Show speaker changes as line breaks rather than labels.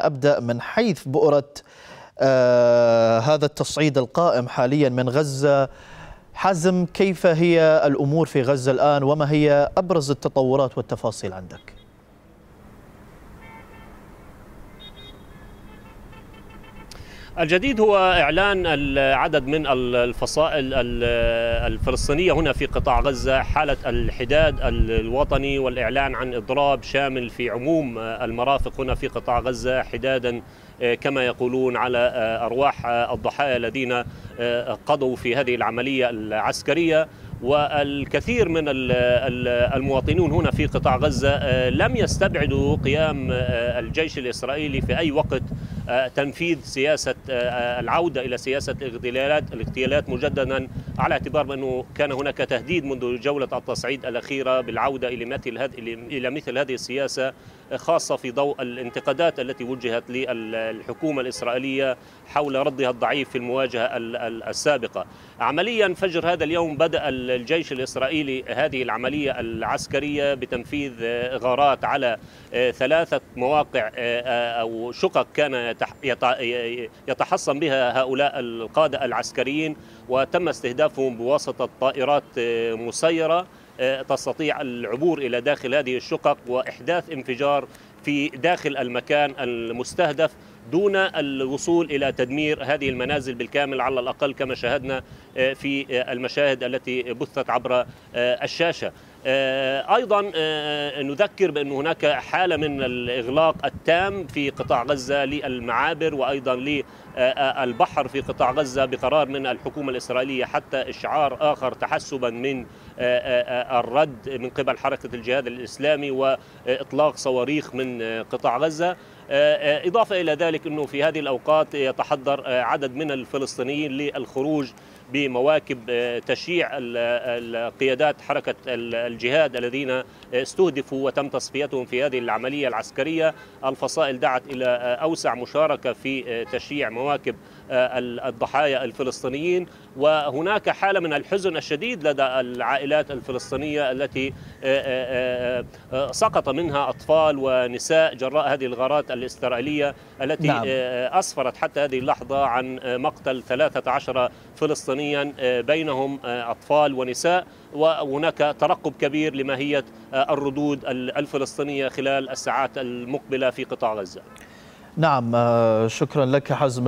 أبدأ من حيث بؤرة آه هذا التصعيد القائم حاليا من غزة. حزم كيف هي الأمور في غزة الآن؟ وما هي أبرز التطورات والتفاصيل عندك؟
الجديد هو إعلان العدد من الفصائل الفلسطينية هنا في قطاع غزة حالة الحداد الوطني والإعلان عن إضراب شامل في عموم المرافق هنا في قطاع غزة حدادا كما يقولون على أرواح الضحايا الذين قضوا في هذه العملية العسكرية. والكثير من المواطنون هنا في قطاع غزة لم يستبعدوا قيام الجيش الإسرائيلي في أي وقت تنفيذ سياسة العودة إلى سياسة الاغتيالات الاغتيالات مجددا على اعتبار بأنه كان هناك تهديد منذ جولة التصعيد الأخيرة بالعودة إلى مثل هذه السياسة. خاصة في ضوء الانتقادات التي وجهت للحكومة الإسرائيلية حول ردها الضعيف في المواجهة السابقة. عمليا فجر هذا اليوم بدأ الجيش الإسرائيلي هذه العملية العسكرية بتنفيذ غارات على ثلاثة مواقع أو شقق كان يتحصن بها هؤلاء القادة العسكريين وتم استهدافهم بواسطة طائرات مسيرة. تستطيع العبور إلى داخل هذه الشقق وإحداث انفجار في داخل المكان المستهدف دون الوصول إلى تدمير هذه المنازل بالكامل على الأقل كما شاهدنا في المشاهد التي بثت عبر الشاشة. أيضا نذكر بأن هناك حالة من الإغلاق التام في قطاع غزة للمعابر وأيضا للبحر في قطاع غزة بقرار من الحكومة الإسرائيلية حتى إشعار آخر تحسبا من الرد من قبل حركة الجهاد الإسلامي وإطلاق صواريخ من قطاع غزة. إضافة إلى ذلك أنه في هذه الأوقات يتحضر عدد من الفلسطينيين للخروج بمواكب تشييع القيادات حركة الجهاد الذين استهدفوا وتم تصفيتهم في هذه العملية العسكرية. الفصائل دعت إلى أوسع مشاركة في تشييع مواكب الضحايا الفلسطينيين. وهناك حالة من الحزن الشديد لدى العائلات الفلسطينية التي سقط منها أطفال ونساء جراء هذه الغارات الإسرائيلية التي نعم. أسفرت حتى هذه اللحظة عن مقتل 13 فلسطينيا بينهم أطفال ونساء وهناك ترقب كبير لماهية الردود الفلسطينية خلال الساعات المقبلة في قطاع غزة.
نعم شكرا لك حزم